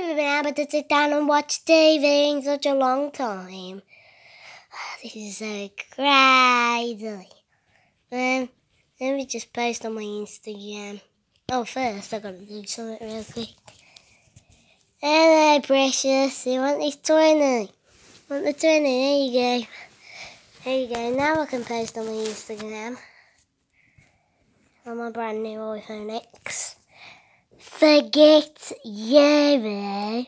never been able to sit down and watch TV in such a long time. This is so crazy. Um, let me just post on my Instagram. Oh, first I gotta do something real quick. Hello, precious. You want this toy Want the twenty? There you go. There you go. Now I can post on my Instagram. On my brand new iPhone X. Forget Euro.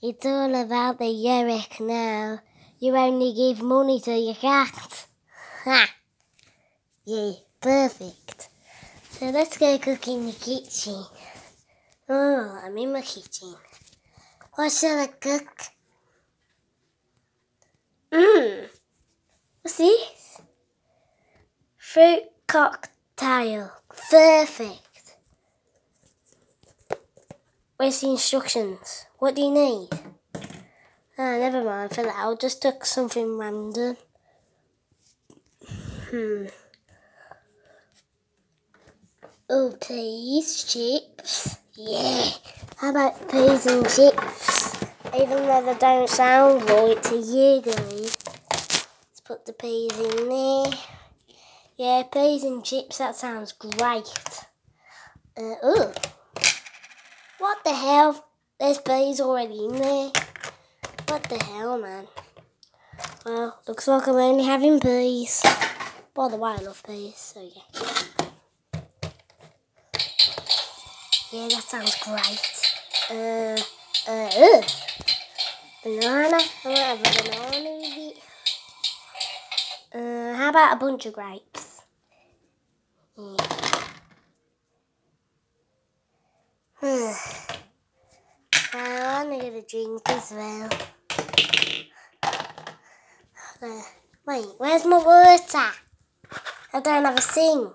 It's all about the Yorick now. You only give money to your cat. Ha! Yeah, perfect. So let's go cook in the kitchen. Oh, I'm in my kitchen. What shall I cook? Mmm. What's this? Fruit cocktail. Perfect. Where's the instructions? What do you need? Ah, never mind for that. I'll just took something random. Hmm. Oh, peas, chips. Yeah. How about peas and chips? Even though they don't sound right to you guys. Let's put the peas in there. Yeah, peas and chips, that sounds great. Uh, oh. What the hell? There's peas already in there. What the hell, man? Well, looks like I'm only having peas. By the way, I love peas, so yeah. Yeah, that sounds great. Uh, uh, ugh. Banana. I want have a banana with it. Uh, how about a bunch of grapes? Yeah. uh, I'm gonna get a drink as well. Uh, wait, where's my water? I don't have a sink.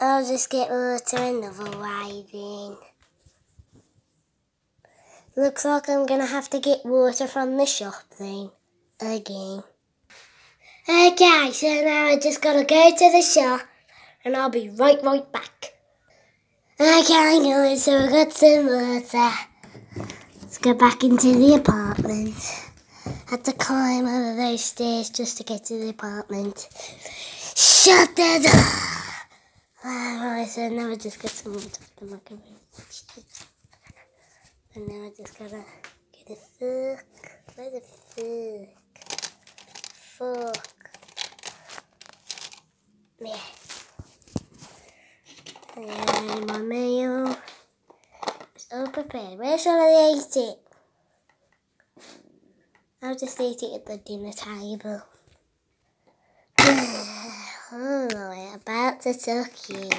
I'll just get water another way then. Looks like I'm gonna have to get water from the shop then. Again. Okay, so now I just gotta go to the shop and I'll be right, right back. Okay, guys, so I got some water. Let's go back into the apartment. Had to climb over those stairs just to get to the apartment. Shut the door! Ah, Alright, so now I just got some water from the microwave. And now I just gotta get a fork. Where's the fork? Fork. Yeah. And my meal Where shall I eat it? I'll just eat it at the dinner table. oh, we're about to tuck in.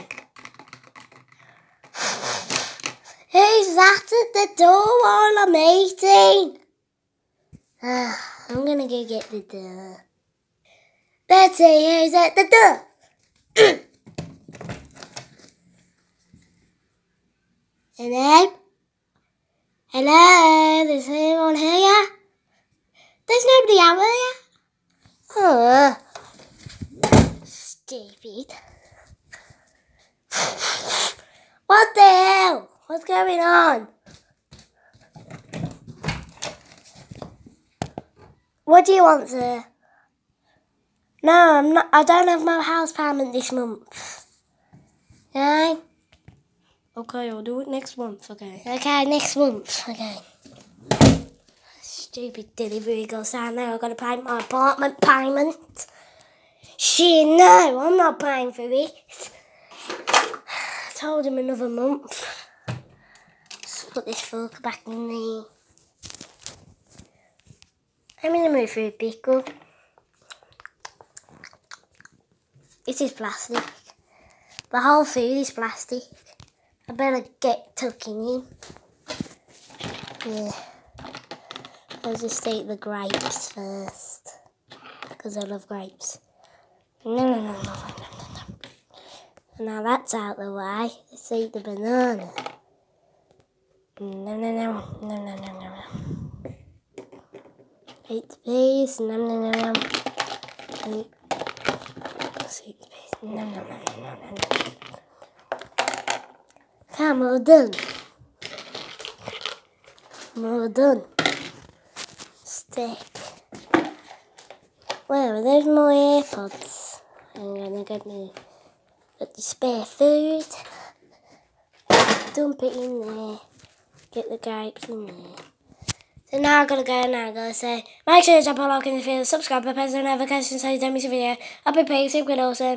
Who's that at the door while I'm eating? Uh, I'm gonna go get the door. Betsy, who's at the door? Hello? Hello? Is anyone here? There's nobody out there. Oh, stupid. What the hell? What's going on? What do you want, sir? No, I'm not. I don't have my house payment this month. Okay. Okay, I'll do it next month. Okay. Okay, next month. Okay stupid delivery goes down there. I've got to pay my apartment payment. She, no, I'm not paying for it. I told him another month. Let's put this fork back in there. I'm going to move for a pickle. It is plastic. The whole food is plastic. I better get tucking in. Yeah. I'll just eat the grapes first. Because I love grapes. No, no, no, no, no, no, no. Now that's out the way. Let's eat the banana. No, no, no, no, no, no, no, no. Eat the peas. No, no, no, no. Eat. Eat the peas. No, no, no, no, no, no. Come, done. We're done. Stick. Well, there's my AirPods. I'm gonna get me the spare food. Dump it in there. Get the grapes in there. So now I'm gonna go and I'm gonna say, make sure you drop a like in the video, subscribe, press the notification so you don't miss a video. I'll be peace, good awesome.